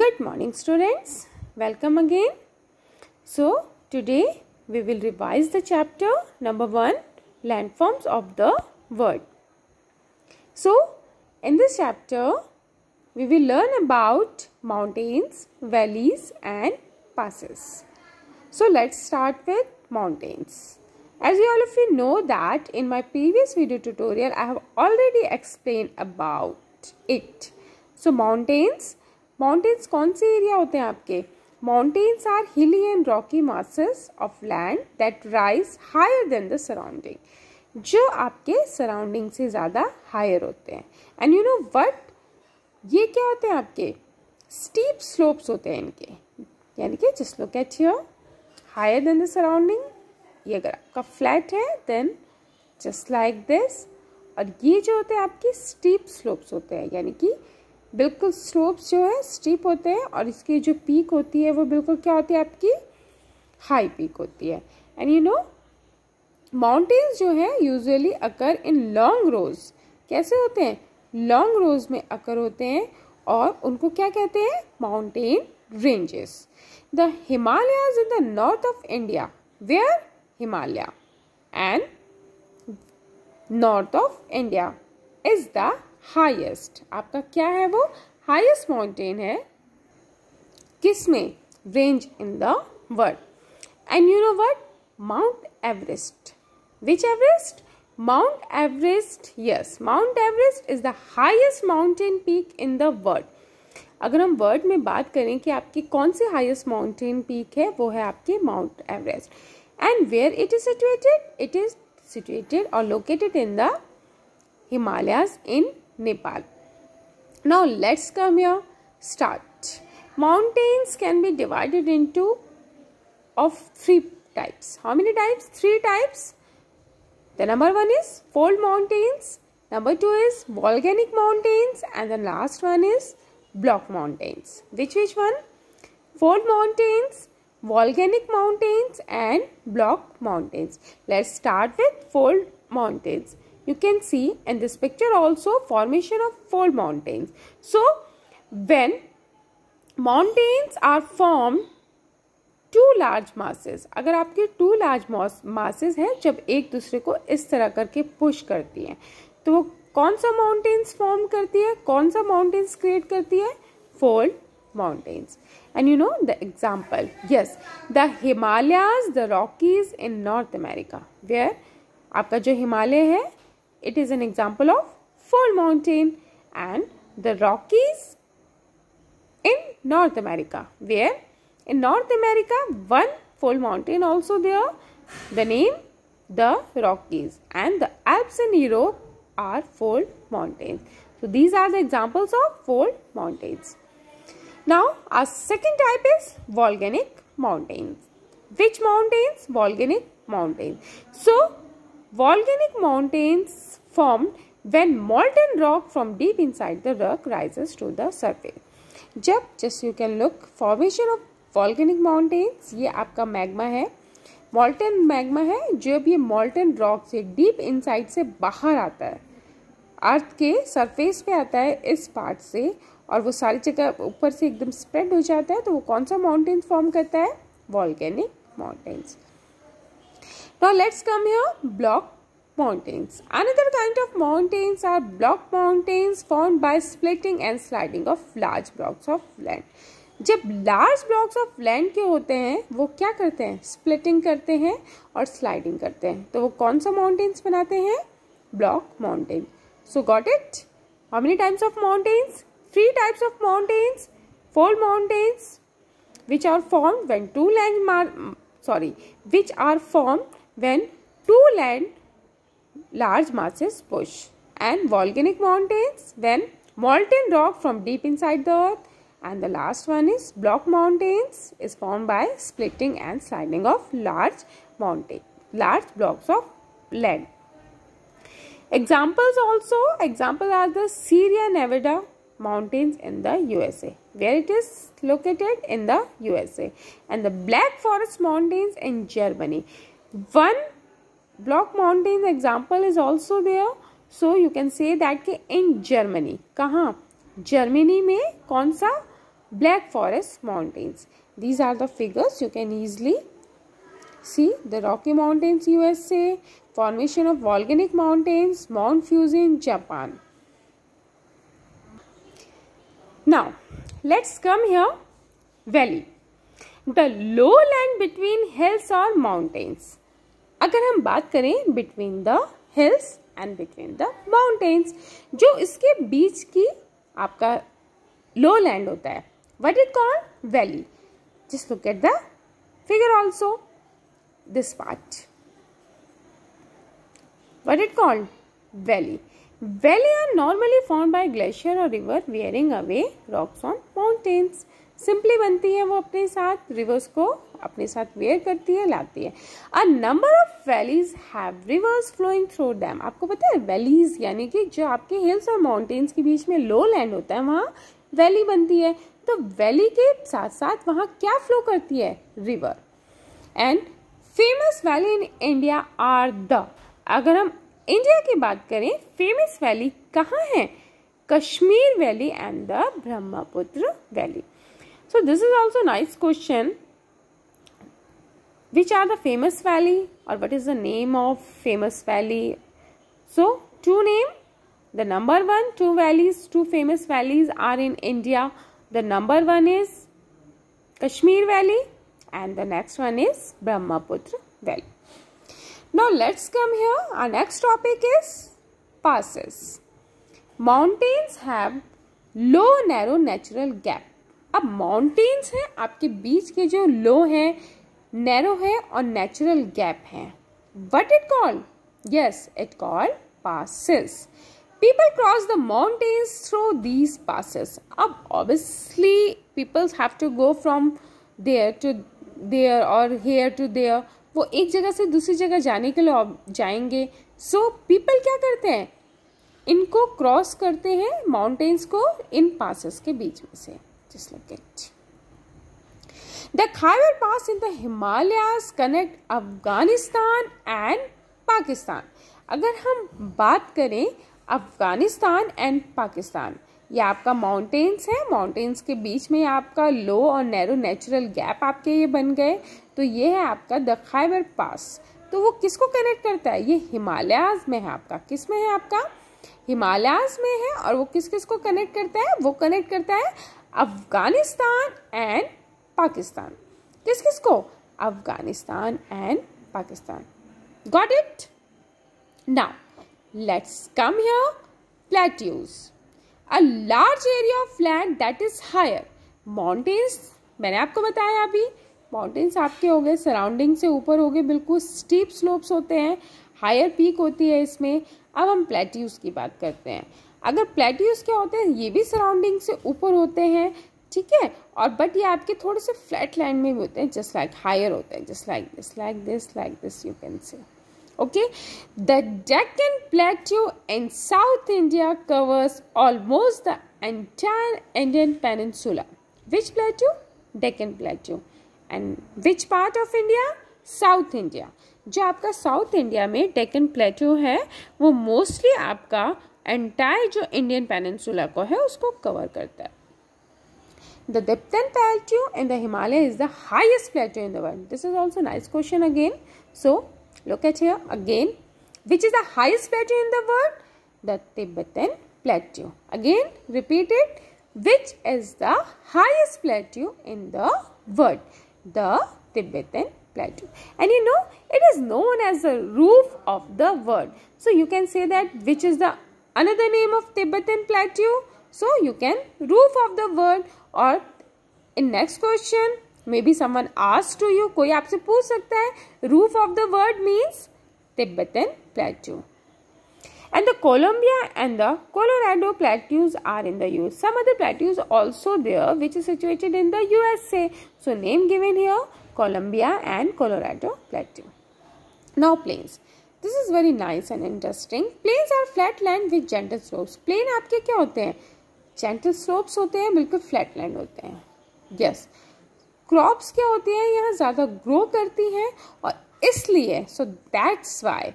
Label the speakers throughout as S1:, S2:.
S1: Good morning, students. Welcome again. So, today we will revise the chapter number one landforms of the world. So, in this chapter, we will learn about mountains, valleys, and passes. So, let's start with mountains. As you all of you know that in my previous video tutorial, I have already explained about it. So, mountains mountains कौन से area होते हैं आपके? Mountains are hilly and rocky masses of land that rise higher than the surrounding जो आपके surrounding से ज़्यादा higher होते हैं। एंड यू नो वट ये क्या होते हैं आपके? स्टीप स्लोप्स होते हैं इनके। यानी कि जिस लोग at here higher than the surrounding ये अगर आपका फ्लैट है देन जस्ट लाइक दिस और ये जो होते हैं आपके स्टीप स्लोप्स होते हैं। यानी कि बिल्कुल स्लोप्स जो है, स्टीप होते हैं और इसकी जो पीक होती है, वो बिल्कुल क्या होती है आपकी? हाई पीक होती है। एंड यू नो माउंटेन्स जो है usually occur in long rows कैसे होते हैं? लॉन्ग रोज में अकर होते हैं और उनको क्या कहते हैं? Mountain ranges the Himalayas in the north of India where Himalaya and north of India is the highest. आपका क्या है वो? हाईएस्ट माउंटेन है। किसमें range in the world and you know what mount Everest which Everest mount Everest yes mount Everest is the highest mountain peak in the world अगर हम world में बात करें कि आपकी कौन सी हाईएस्ट माउंटेन पीक है, वो है आपकी mount Everest and where it is situated it is situated or located in the Himalayas in Nepal. Now let's come here. Start. Mountains can be divided into of three types. How many types? Three types. The number one is fold mountains. Number two is volcanic mountains. And the last one is block mountains. Which which one? Fold mountains, volcanic mountains and block mountains. Let's start with fold mountains you can see in this picture also formation of fold mountains. So, when mountains are formed two large masses अगर आपके two large masses हैं जब एक दूसरे को इस तरह करके पुश करती हैं तो वो कौन सा माउंटेन्स फॉर्म करती है? कौन सा माउंटेन्स क्रिएट करती है? Fold mountains and you know the example yes the Himalayas the Rockies in North America where आपका जो हिमालय है It is an example of fold mountain and the Rockies in North America. Where? In North America, one fold mountain also there. The name the Rockies and the Alps in Europe are fold mountains. So these are the examples of fold mountains. Now our second type is volcanic mountains. Which mountains? Volcanic mountains. So volcanic mountains formed when molten rock from deep inside the rock rises to the surface. जब just you can look formation of volcanic mountains ये आपका magma है मॉल्टन magma है जब ये molten rock से deep inside से बाहर आता है अर्थ के सरफेस पे आता है इस पार्ट से और वो सारी जगह ऊपर से एकदम स्प्रेड हो जाता है तो वो कौन सा माउंटेन फॉर्म करता है volcanic mountains now let's come here block mountains. Another kind of mountains are block mountains formed by splitting and sliding of large blocks of land. जब लार्ज ब्लॉक्स ऑफ़ लैंड के होते हैं वो क्या करते हैं स्प्लिटिंग करते हैं और स्लाइडिंग करते हैं तो वो कौन सा माउंटेन्स बनाते हैं block mountain so got it how many types of mountains three types of mountains four mountains which are formed when two land sorry which are formed when two land large masses push. And volcanic mountains when molten rock from deep inside the earth. And the last one is block mountains is formed by splitting and sliding of large mountain, large blocks of land. Examples also, examples are the Sierra Nevada mountains in the USA where it is located in the USA and the Black Forest mountains in Germany One block mountains example is also there so you can say that कि in Germany कहाँ Germany में कौन सा black forest mountains these are the figures you can easily see the rocky mountains usa formation of volcanic mountains mount fuji in japan now let's come here valley The low land between hills और mountains अगर हम बात करें between the hills and between the mountains जो इसके बीच की आपका लो लैंड होता है what it call valley just look at the figure also this part what it called valley valley are normally found by glacier और river wearing away rocks on mountains simply बनती है वो अपने साथ reverse को अपने साथ वेयर करती है, लाती है। A number of valleys have rivers flowing through them आपको पता है वैलीज यानी कि जो आपके हिल्स और माउंटेन्स के बीच में लो लैंड होता है, वहाँ वैली बनती है। तो वैली के साथ साथ वहाँ क्या फ्लो करती है? River and famous valley in India are the अगर हम इंडिया की बात करें फ़ेमस वैली कहाँ है? Kashmir valley and the Brahmaputra valley So this is also a nice question. Which are the famous valley or what is the name of famous valley? So two name. The number one, two valleys, two famous valleys are in India. The number one is Kashmir Valley and the next one is Brahmaputra Valley. Now let's come here. Our next topic is passes. Mountains have low narrow natural gap. अब mountains हैं आपके बीच के जो लो है narrow है और natural gap है। What it call yes it call passes people cross the mountains through these passes अब obviously peoples have to go from there to there और हेयर टू देयर वो एक जगह से दूसरी जगह जाने के लिए जाएँगे। सो so, पीपल क्या करते हैं? इनको क्रॉस करते हैं माउंटेन्स को इन पासिस के बीच में से। Just like it. The Khyber Pass in the Himalayas connect Afghanistan and Pakistan. अगर हम बात करें अफ़गानिस्तान एंड पाकिस्तान ये आपका माउंटेन्स है। माउंटेन्स के बीच में आपका लो और नैरो नेचुरल गैप आपके ये बन गए। तो ये है आपका द खैबर पास तो वो किसको कनेक्ट करता है? ये हिमालयाज में है आपका। किसमें है आपका? हिमालयाज में है और वो किस किस को कनेक्ट करता है? वो कनेक्ट करता है अफ़गानिस्तान एंड पाकिस्तान। किस किस को? Afghanistan and Pakistan. Got it now let's come here plateaus a large area of land that is higher mountains मैंने आपको बताया अभी माउंटेन्स आपके हो गए सराउंडिंग से ऊपर हो गए, बिल्कुल स्टीप स्लोप्स होते हैं हायर पीक होती है इसमें। अब हम प्लेट्यूज की बात करते हैं। अगर प्लेट्यूज क्या होते हैं, ये भी सराउंडिंग से ऊपर होते हैं, ठीक है? और बट ये आपके थोड़े से फ्लैट लैंड में भी होते हैं जस्ट लाइक हायर होते हैं just like this like this like this you can say okay the Deccan plateau in south India covers almost the entire Indian peninsula which plateau Deccan plateau and which part of India south India जो आपका south India में Deccan plateau है, वो mostly आपका entire जो Indian peninsula को है उसको कवर करता है The Diptan plateau in the Himalaya is the highest plateau in the world. This is also nice question again. So, look at here again. Which is the highest plateau in the world? The Tibetan plateau. Again, repeat it. Which is the highest plateau in the world? The Tibetan plateau. And you know, it is known as the roof of the world. So, you can say that which is the another name of Tibetan plateau. So you can roof of the world or in next question maybe someone asked to you कोई आपसे पूछ सकता है roof of the world means Tibetan plateau. And the Columbia and the Colorado plateaus are in the US. Some other plateaus also there which is situated in the USA. So name given here Columbia and Colorado plateau. Now plains. This is very nice and interesting plains are flat land with gentle slopes plain आपके क्या होते हैं? Gentle slopes होते हैं, बिल्कुल flat land होते हैं। Yes crops क्या होती हैं? यहाँ ज़्यादा ग्रो करती हैं और इसलिए so that's why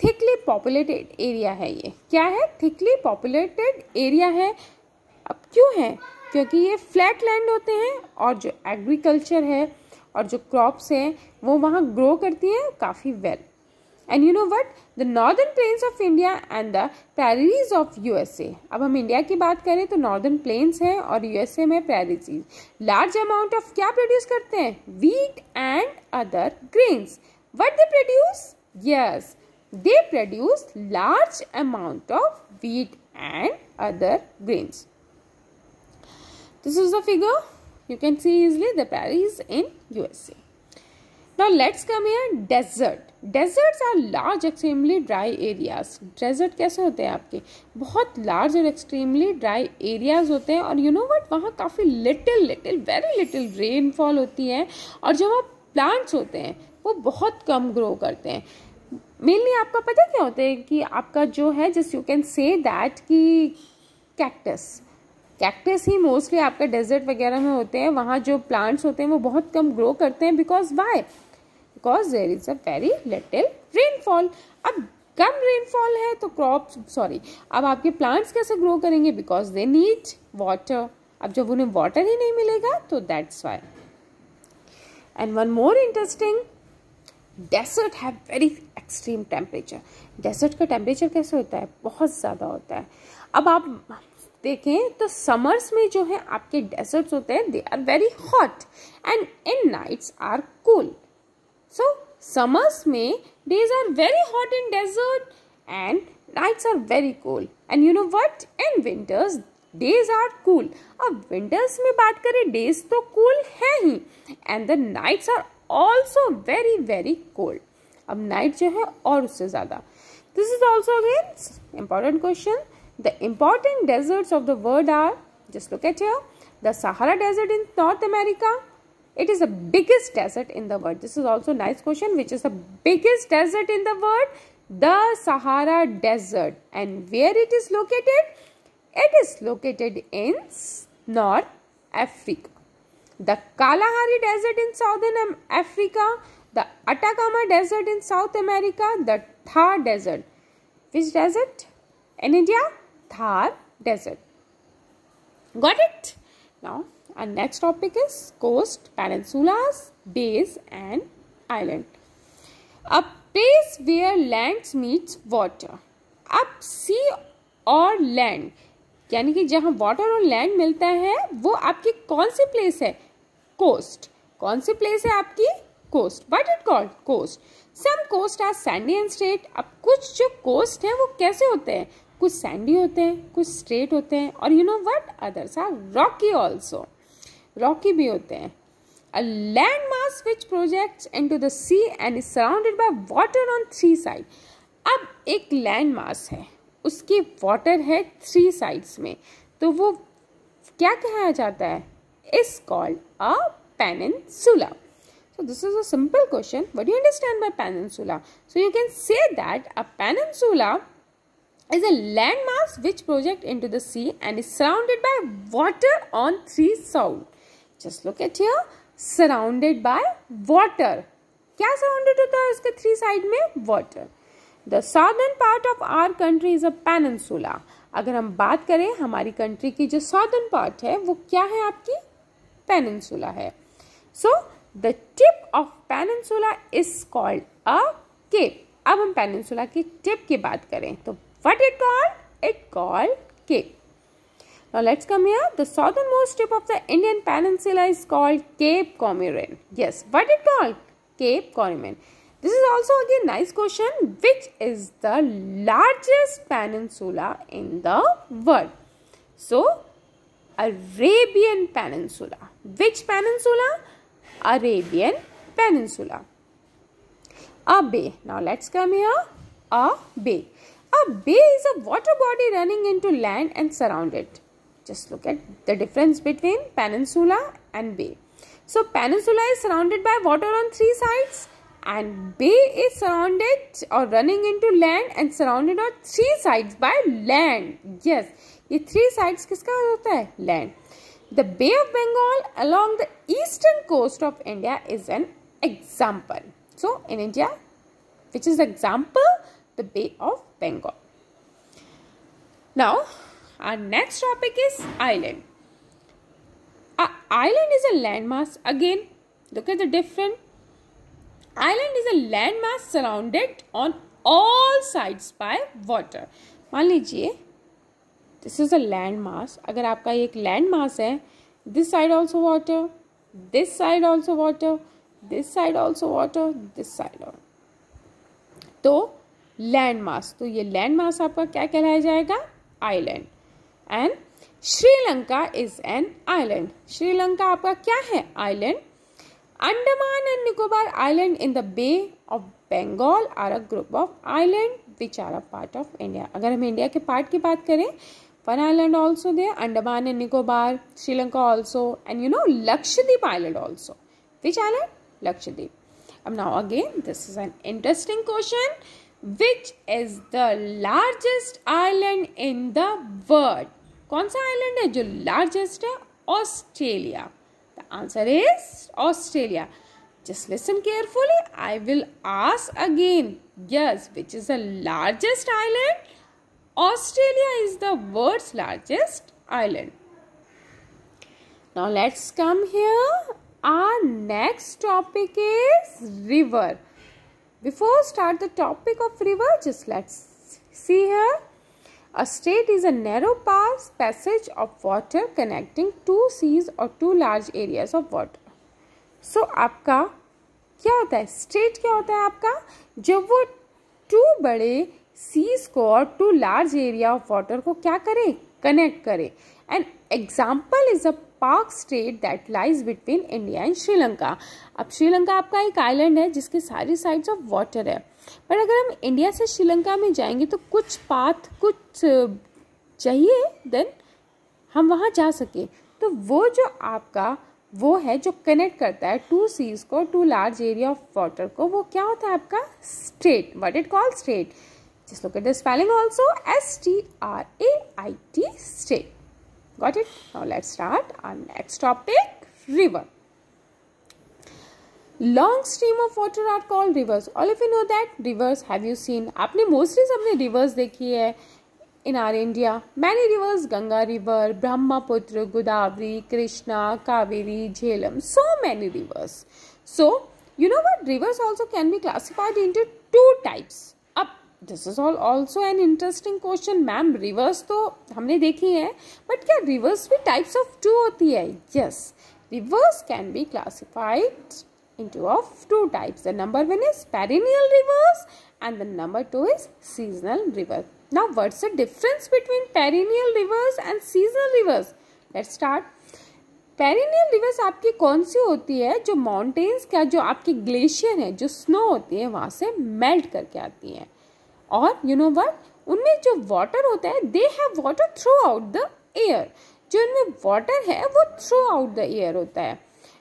S1: thickly populated area है ये। क्या है? थिकली पॉपुलेटेड एरिया है। अब क्यों है? क्योंकि ये फ्लैट लैंड होते हैं और जो एग्रीकल्चर है और जो क्रॉप्स हैं, वो वहाँ ग्रो करती हैं, काफ़ी well and you know what the northern plains of India and the prairies of USA अब हम इंडिया की बात करें तो नॉर्दर्न प्लेन्स हैं और यूएसए में पैरीज लार्ज अमाउंट ऑफ़ क्या प्रोड्यूस करते हैं? Wheat and other grains what they produce yes they produce large amount of wheat and other grains This is the figure. You can see easily the Paris in USA. Now let's come here desert. Deserts are large extremely dry areas. Desert कैसे होते हैं आपके बहुत large और extremely dry areas होते हैं और you know what वहाँ काफ़ी little little very little rainfall होती है और जो वहाँ plants होते हैं वो बहुत कम grow करते हैं मेनली आपका पता क्या होता है कि आपका जो है just you can say that कि कैक्टस कैक्टस ही मोस्टली आपका डेजर्ट वगैरह में होते हैं, वहाँ जो प्लांट्स होते हैं, वो बहुत कम ग्रो करते हैं because why because there is a very little rainfall अब कम रेनफॉल है तो क्रॉप सॉरी अब आपके प्लांट्स कैसे ग्रो करेंगे? बिकॉज़ दे नीड वाटर अब जब उन्हें वाटर ही नहीं मिलेगा तो that's why and one more interesting desert have very extreme temperature desert का टेम्परेचर कैसे होता है? बहुत ज़्यादा होता है. अब आप देखें तो समर्स में जो है, आपके डेजर्ट्स होते हैं they are very hot and in nights are cool so summers में days are very hot in desert and nights are very cool and you know what in winters days are cool अब winters में बात करें days तो cool cool है ही. And the nights are also very very cold अब night जो है, और उससे ज़्यादा. This is also again important question The important deserts of the world are, just look at here, the Sahara Desert in North America. It is the biggest desert in the world. This is also nice question. Which is the biggest desert in the world? The Sahara Desert. And where it is located? It is located in North Africa. The Kalahari Desert in Southern Africa. The Atacama Desert in South America. The Thar Desert. Which desert? In India? Thar Desert. Got it? Now, our next topic is coast, peninsulas, bays and island. A place where land meets water. अब सी और land यानी कि जहाँ water और land मिलता है वो आपकी कौन सी प्लेस है? कोस्ट कौन सी प्लेस है आपकी? Coast what it called coast some coast are sandy and straight अब कुछ जो कोस्ट है वो कैसे होते हैं? कुछ सैंडी होते हैं, कुछ स्ट्रेट होते हैं और you know what others are rocky also rocky भी होते हैं. A land mass which project into the sea and is surrounded by water on three side अब एक लैंड मास है. उसकी वाटर है थ्री साइड्स में. तो वो क्या कहा जाता है? Is called a peninsula So this is a simple question what you understand understand by so you can say that a peninsula is a landmass which project into the sea and is surrounded by water on three sides. Just look at here. Surrounded by water. क्या surrounded होता है इसके three side में water. The southern part of our country is a peninsula. अगर हम बात करें हमारी कंट्री की जो southern part है वो क्या है आपकी peninsula है So the tip of peninsula is called a cape. अब हम पेनिनसुला की टिप की बात करें तो What it called? It called Cape. Now let's come here. The southernmost tip of the Indian peninsula is called Cape Comorin. Yes, what it called? Cape Comorin. This is also again nice question. Which is the largest peninsula in the world? So, Arabian Peninsula. Which peninsula? Arabian Peninsula. A bay. Now let's come here. A bay. A bay is a water body running into land and surrounded. Just look at the difference between peninsula and bay. So peninsula is surrounded by water on three sides and bay is surrounded or running into land and surrounded on three sides by land. Yes, ये three sides किसका होता है? Land. The Bay of Bengal along the eastern coast of India is an example. So in India, which is example? The Bay of Bengal. Now, our next topic is island. island is a landmass again look at the different island is a landmass surrounded on all sides by water मान लीजिए this is a land mass अगर आपका एक land mass है this side also water this side also water this side also water this side तो land mass तो ये land mass आपका क्या कहलाया जाएगा? Island. And Sri Lanka is an island. Sri Lanka आपका क्या है? Island. Andaman and Nicobar island in the Bay of Bengal are a group of island which are a part of India अगर हम India के part की बात करें one island also they Andaman and Nicobar, Sri Lanka also and you know Lakshadweep island also which island Lakshadweep. अब now again this is an interesting question which is the largest island in the world कौन सा island है जो largest है Australia the answer is Australia just listen carefully i will ask again yes which is the largest island australia is the world's largest island now let's come here our next topic is river Before start the topic of river, just let's see here. A strait is a narrow pass passage of water connecting two seas or two large areas of water. So आपका क्या होता है straight क्या होता है आपका जब वो टू बड़े सीज को और two large area of water को क्या करे कनेक्ट करे and example is a Palk Strait that lies between India and Sri Lanka. अब श्रीलंका आपका एक आइलैंड है जिसके सारी साइड्स ऑफ़ वाटर है। पर अगर हम इंडिया से श्रीलंका में जाएँगे तो कुछ पाथ, कुछ चाहिए देन हम वहाँ जा सके। तो वो जो आपका, वो है जो कनेक्ट करता है टू सीज को to large area of water को, वो क्या होता है आपका? Strait what it call strait at the spelling also s t r a i t state got it now let's start our next topic river long stream of water are called rivers all of you know that rivers have you seen आपने mostly सबने rivers देखी है in our India many rivers Ganga river Brahmaputra Godavari Krishna Kaveri Jhelum so many rivers so you know what rivers also can be classified into two types this is all also an interesting question ma'am rivers तो हमने देखी है but क्या rivers भी types of two होती है? Yes rivers can be classified into of two types the number one is perennial rivers and the number two is seasonal rivers now what's the difference between perennial rivers and seasonal rivers let start perennial rivers आपकी कौन सी होती है? जो mountains का जो आपके glacier हैं, जो स्नो होती है, वहाँ से मेल्ट करके आती हैं। और यू नो वट उनमें जो वाटर होता है they have water throughout the year जो इनमें वाटर है, वो थ्रू आउट द एयर होता है.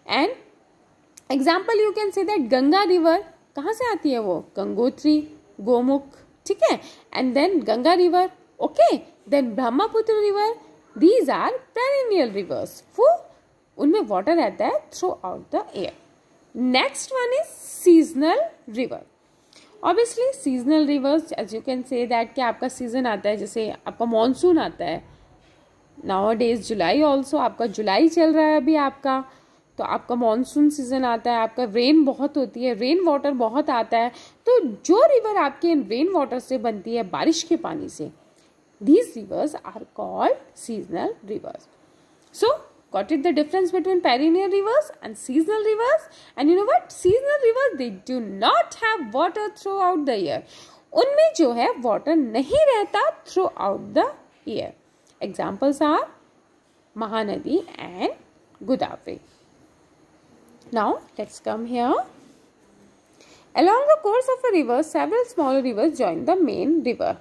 S1: And example you can say that Ganga river कहाँ से आती है वो? गंगोत्री, गोमुख, ठीक है? And then Ganga river okay then Brahmaputra river these are perennial rivers वो उनमें वाटर रहता है throughout the year next one is seasonal river obviously seasonal rivers as you can say that कि आपका सीज़न आता है, जैसे आपका मानसून आता है। नाउ डेज़ जुलाई ऑल्सो आपका जुलाई चल रहा है अभी आपका। तो आपका मानसून सीज़न आता है, आपका रेन बहुत होती है रेन वाटर बहुत आता है। तो जो रिवर आपके रेन वाटर से बनती है, बारिश के पानी से these rivers are called seasonal rivers so Got it the difference between perennial rivers and seasonal rivers? And you know what? Seasonal rivers, they do not have water throughout the year. उनमें जो है water नहीं रहता throughout the year. Examples are Mahanadi and Godavari. Now, let's come here. Along the course of a river, several smaller rivers join the main river.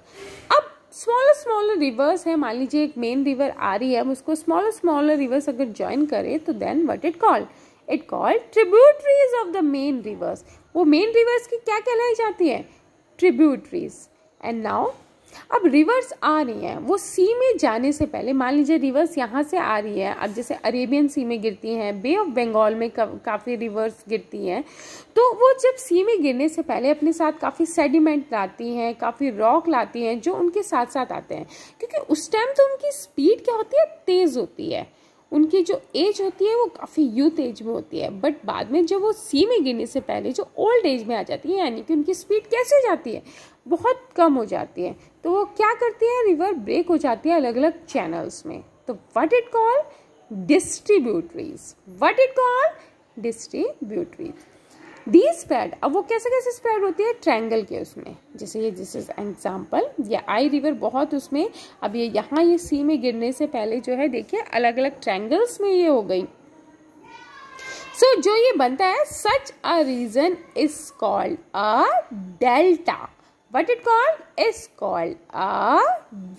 S1: अब smaller smaller rivers है. मान लीजिए एक मेन रिवर आ रही है, हम उसको स्मॉलर स्मॉलर रिवर्स अगर ज्वाइन करें तो then what it called it called tributaries of the main rivers वो मेन रिवर्स की क्या कहलाई जाती है? ट्रिब्यूटरीज एंड नाउ अब रिवर्स आ रही हैं। वो सी में जाने से पहले मान लीजिए रिवर्स यहाँ से आ रही है अब जैसे अरेबियन सी में गिरती हैं बे ऑफ़ बंगाल में का, काफ़ी रिवर्स गिरती हैं तो वो जब सी में गिरने से पहले अपने साथ काफ़ी सेडिमेंट लाती हैं काफ़ी रॉक लाती हैं जो उनके साथ साथ आते हैं। क्योंकि उस टाइम तो उनकी स्पीड क्या होती है? तेज़ होती है। उनकी जो एज होती है वो काफ़ी यूथ एज में होती है। बट बाद में जब वो सी में गिरने से पहले जो ओल्ड एज में आ जाती है यानी कि उनकी स्पीड कैसे जाती है? बहुत कम हो जाती है। तो वो क्या करती है? रिवर ब्रेक हो जाती है अलग अलग चैनल्स में। तो what it call distributaries what it call distributaries the spread अब वो कैसे कैसे स्प्रेड होती है? ट्रैंगल के उसमें। जैसे ये दिस इज़ एग्ज़ाम्पल ये आई रिवर बहुत उसमें अब ये यहाँ ये सी में गिरने से पहले जो है देखिए अलग अलग ट्रैंगल्स में ये हो गई। सो so, जो ये बनता है such a region is called a delta what it called is called a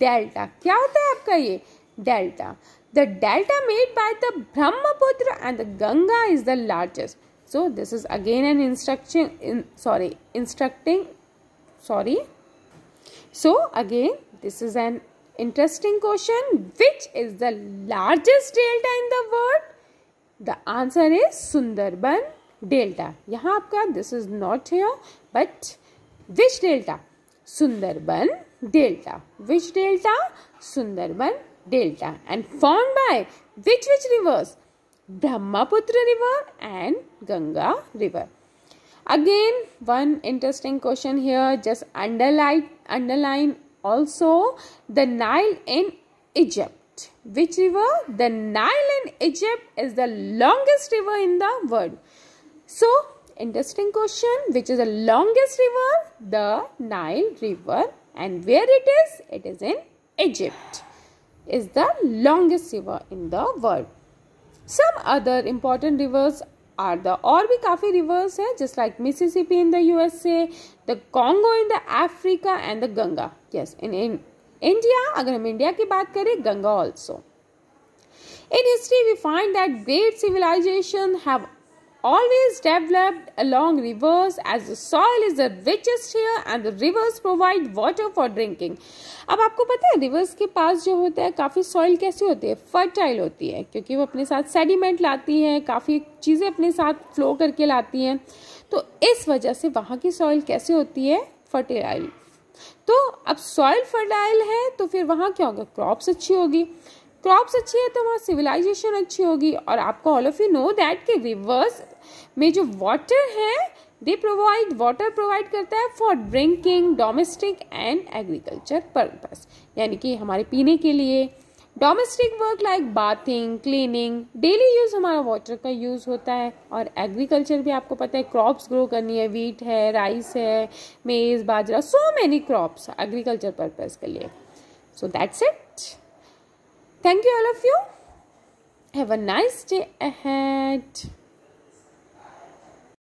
S1: delta क्या होता है आपका ये? Delta the delta made by the Brahmaputra and the Ganga is the largest so this is again an instruction sorry instructing sorry so again this is an interesting question which is the largest delta in the world the answer is Sundarban delta यहाँ आपका this is not here but which delta sundarban delta which delta sundarban delta and formed by which which rivers Brahmaputra river and Ganga river. Again, one interesting question here. Just underline, underline also the Nile in Egypt. Which river? The Nile in Egypt is the longest river in the world. So, interesting question. Which is the longest river? The Nile river. And where it is? It is in Egypt. Is the longest river in the world. Some other important rivers are the और भी काफ़ी rivers हैं just like Mississippi in the USA, the Congo in the Africa and the Ganga. Yes, in, in India अगर हम India की बात करें Ganga also. In history we find that great civilization have always developed along rivers as the soil is the richest here and the rivers provide water for drinking. अब आपको पता है reverse के पास जो होता है, काफ़ी सॉइल कैसी होती है? फर्टाइल होती है, क्योंकि वो अपने साथ सेडिमेंट लाती हैं, काफ़ी चीज़ें अपने साथ फ्लो करके लाती हैं। तो इस वजह से वहाँ की सॉइल कैसी होती है? फर्टिलाइल तो अब सॉइल फर्टाइल है तो फिर वहाँ क्या होगा? क्रॉप्स अच्छी होगी। क्रॉप्स अच्छी है तो वहाँ सिविलाइजेशन अच्छी होगी। और आपको all of you know that कि रिवर्स में जो वाटर है दे प्रोवाइड वाटर प्रोवाइड करता है for drinking domestic and agriculture purpose यानी कि हमारे पीने के लिए। Domestic work like bathing cleaning daily use हमारा वाटर का यूज़ होता है। और एग्रीकल्चर भी आपको पता है क्रॉप्स ग्रो करनी है वीट है राइस है मेज़ बाजरा so many crops agriculture purpose के लिए। So that's it Thank you all of you. Have a nice day ahead.